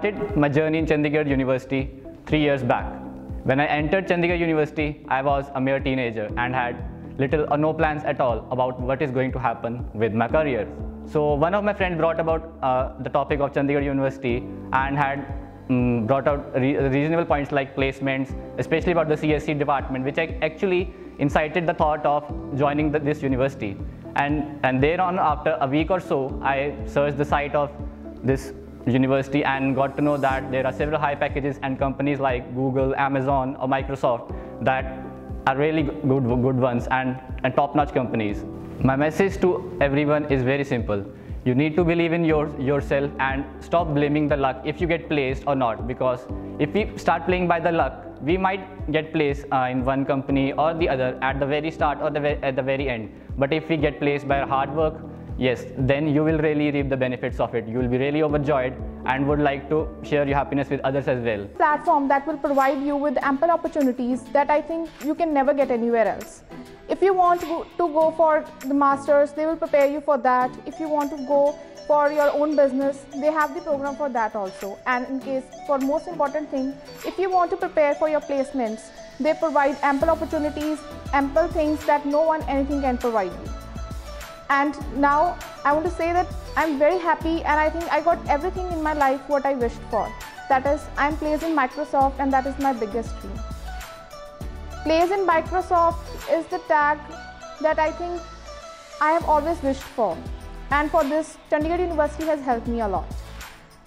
started my journey in Chandigarh University three years back. When I entered Chandigarh University, I was a mere teenager and had little or no plans at all about what is going to happen with my career. So one of my friends brought about uh, the topic of Chandigarh University and had um, brought out re reasonable points like placements, especially about the CSC department, which actually incited the thought of joining the, this university. And, and thereon, after a week or so, I searched the site of this university and got to know that there are several high packages and companies like Google, Amazon or Microsoft that are really good, good ones and, and top-notch companies. My message to everyone is very simple. You need to believe in your, yourself and stop blaming the luck if you get placed or not because if we start playing by the luck, we might get placed uh, in one company or the other at the very start or the at the very end. But if we get placed by hard work, yes, then you will really reap the benefits of it. You will be really overjoyed and would like to share your happiness with others as well. Platform that will provide you with ample opportunities that I think you can never get anywhere else. If you want to go for the masters, they will prepare you for that. If you want to go for your own business, they have the program for that also. And in case, for most important thing, if you want to prepare for your placements, they provide ample opportunities, ample things that no one anything can provide you. And now I want to say that I'm very happy and I think I got everything in my life what I wished for. That is, I'm placed in Microsoft and that is my biggest dream. Place in Microsoft is the tag that I think I have always wished for. And for this, Chandigarh University has helped me a lot.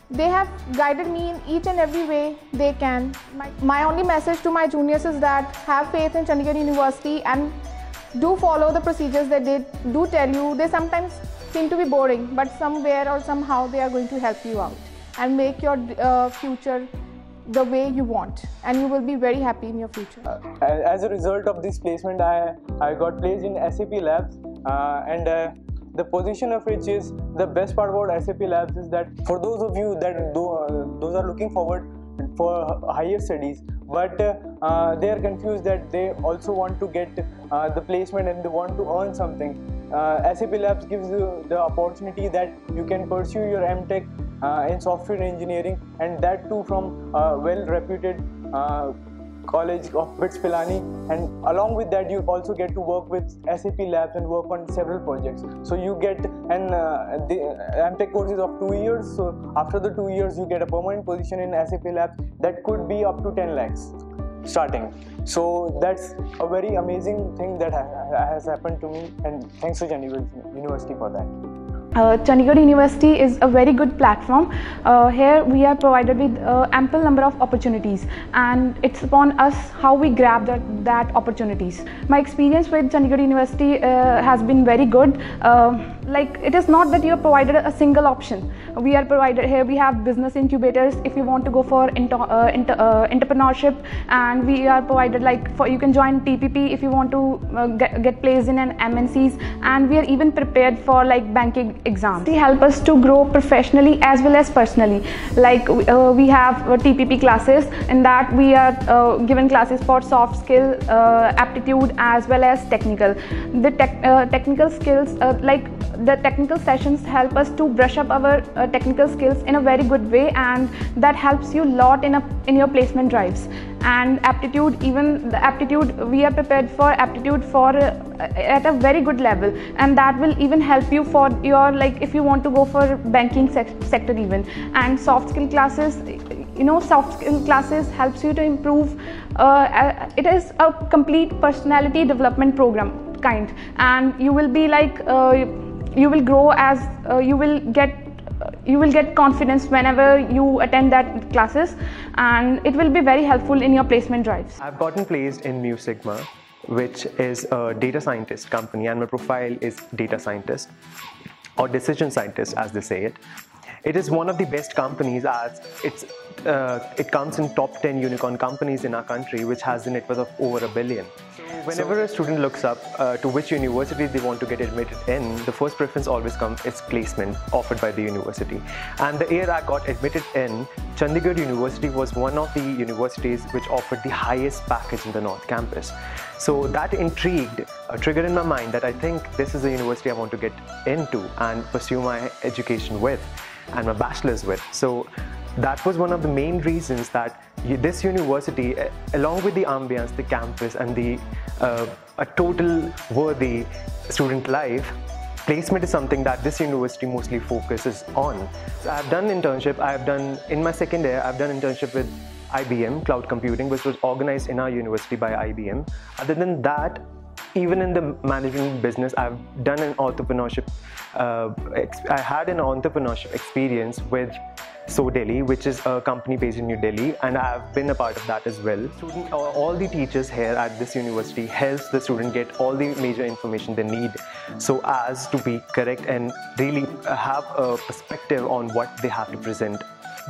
They have guided me in each and every way they can. My, my only message to my juniors is that have faith in Chandigarh University and do follow the procedures that they do tell you. They sometimes seem to be boring, but somewhere or somehow they are going to help you out and make your uh, future the way you want and you will be very happy in your future. Uh, as a result of this placement, I, I got placed in SAP Labs uh, and uh, the position of which is the best part about SAP Labs is that for those of you that do, uh, those are looking forward for higher studies but uh, they are confused that they also want to get uh, the placement and they want to earn something. Uh, SAP Labs gives you the opportunity that you can pursue your MTech uh, in software engineering and that too from a well reputed uh, college of BITS Pilani and along with that you also get to work with SAP labs and work on several projects. So you get an uh, the MTech courses of two years. So after the two years you get a permanent position in SAP labs that could be up to 10 lakhs starting. So that's a very amazing thing that ha has happened to me and thanks to Chandigarh University for that. Uh, Chandigarh University is a very good platform. Uh, here we are provided with uh, ample number of opportunities and it's upon us how we grab that, that opportunities. My experience with Chandigarh University uh, has been very good. Uh, like it is not that you are provided a single option. We are provided here we have business incubators if you want to go for uh, entrepreneurship and we are provided like for you can join TPP if you want to get, get placed in an MNCs and we are even prepared for like banking exams. They help us to grow professionally as well as personally. Like uh, we have uh, TPP classes in that we are uh, given classes for soft skill, uh, aptitude as well as technical. The uh, technical skills like the technical sessions help us to brush up our uh, technical skills in a very good way and that helps you a lot in, a, in your placement drives and aptitude even the aptitude we are prepared for aptitude for uh, at a very good level. And that will even help you for your like if you want to go for banking se sector even. And soft skill classes you know soft skill classes helps you to improve uh, it is a complete personality development program kind. And you will be like uh, you will grow as uh, you will get you will get confidence whenever you attend that classes and it will be very helpful in your placement drives. I've gotten placed in Mu Sigma which is a data scientist company and my profile is data scientist or decision scientist as they say it. It is one of the best companies as it's, uh, it comes in top 10 unicorn companies in our country which has a net worth of over a billion. Whenever so, a student looks up uh, to which university they want to get admitted in, the first preference always comes is placement offered by the university. And the year I got admitted in, Chandigarh University was one of the universities which offered the highest package in the North Campus. So that intrigued, a trigger in my mind that I think this is a university I want to get into and pursue my education with and my bachelor's with. So that was one of the main reasons that this university, along with the ambience, the campus, and the uh, a total worthy student life, placement is something that this university mostly focuses on. So I've done internship. I've done in my second year. I've done internship with IBM Cloud Computing, which was organized in our university by IBM. Other than that, even in the management business, I've done an entrepreneurship. Uh, I had an entrepreneurship experience with So Delhi, which is a company based in New Delhi, and I've been a part of that as well. Student, uh, all the teachers here at this university helps the student get all the major information they need, so as to be correct and really have a perspective on what they have to present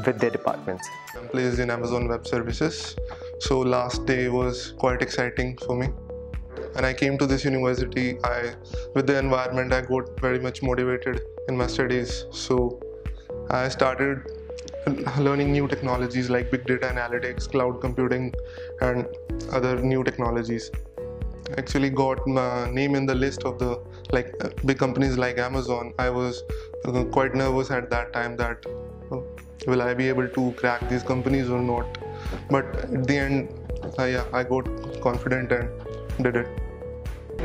with their departments. I'm placed in Amazon Web Services. So last day was quite exciting for me. And I came to this university, I with the environment I got very much motivated in my studies. So I started learning new technologies like big data analytics, cloud computing, and other new technologies. Actually, got my name in the list of the like uh, big companies like Amazon. I was uh, quite nervous at that time that uh, will I be able to crack these companies or not. But at the end, uh, yeah, I got confident and did it.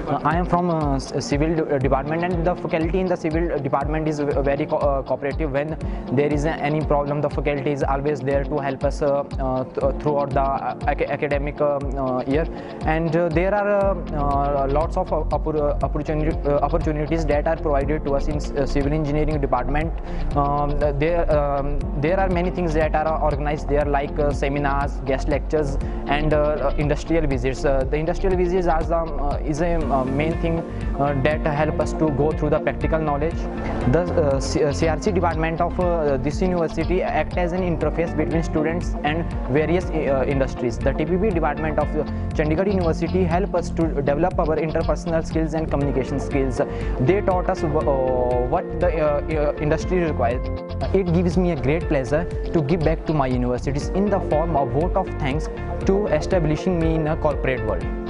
Uh, I am from uh, civil department and the faculty in the civil department is very co uh, cooperative. When there is any problem the faculty is always there to help us uh, uh, throughout the ac academic um, year. And there are lots of opportunity, opportunities that are provided to us in civil engineering department. Um, there um, there are many things that are organized there like seminars guest lectures and industrial visits. The industrial visits as um, is a uh, main thing uh, that help us to go through the practical knowledge. The CRC uh, uh department of uh, this university act as an interface between students and various uh, industries. The TPP department of Chandigarh University help us to develop our interpersonal skills and communication skills. They taught us what the industry requires. It gives me a great pleasure to give back to my universities in the form of vote of thanks to establishing me in a corporate world.